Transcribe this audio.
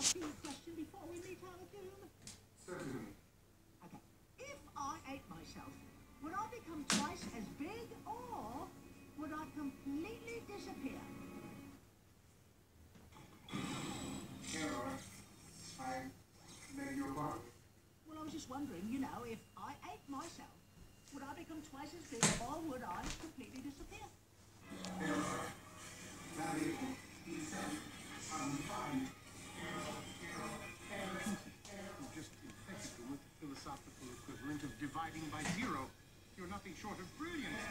ask you a question before we meet our doom? Certainly. Okay. If I ate myself, would I become twice as big or would I completely disappear? Error. I beg your pardon? Well, I was just wondering, you know, if I ate myself, would I become twice as big or would I completely disappear? dividing by zero, you're nothing short of brilliant.